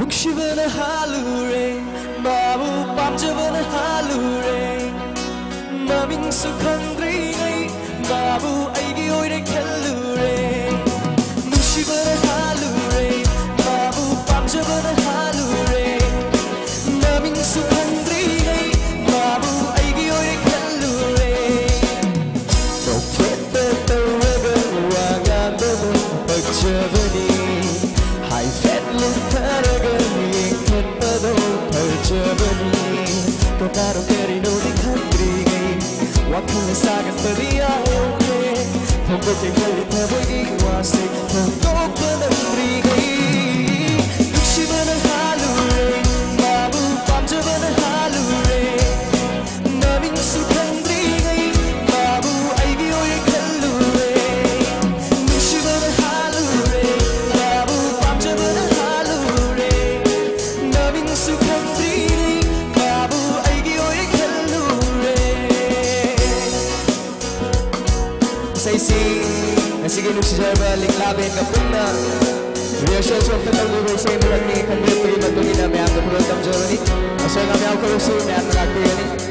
묵시브는 하루에 마부 밤저브는 하루에 마밍 속한 드링의 마부 아이기 오이를 켈루 하이팻로 타락은 잉긋봐도 펼쳐버니 또 다른 별이 눈이 간그리게 와클레 사간 버리 아오게 통곡에 걸리다 보이기 와세 통곡은 흔들리게 سيسي نسيجي نوكس جربا لكلابي كفنا رياشل سوف تلقوا بيسي مرني كنبي بريبا تلقينا ميام دفرو تمجرني أسوي نامي أو كروسي ميام نراكي يعني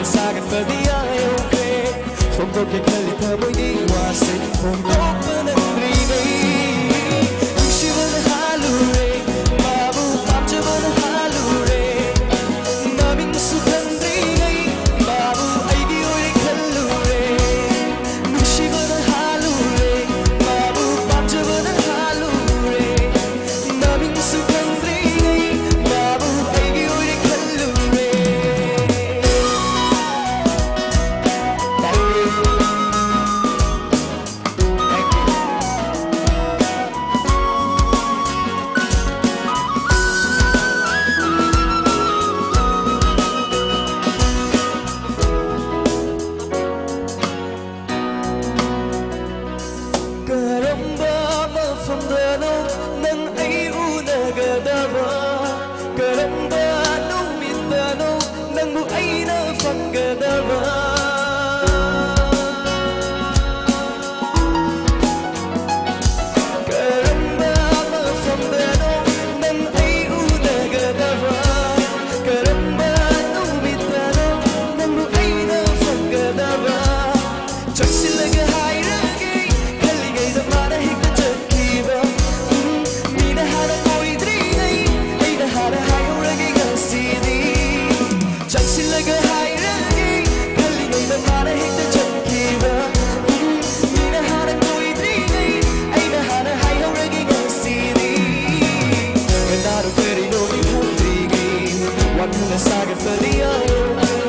널 사귀었던 이 여행 속 높게 클린 터무니와 슬픔 unagadaba Karamba nung mitano ng mo ay nafanggadaba Karamba mafamdano ng in the saga for the.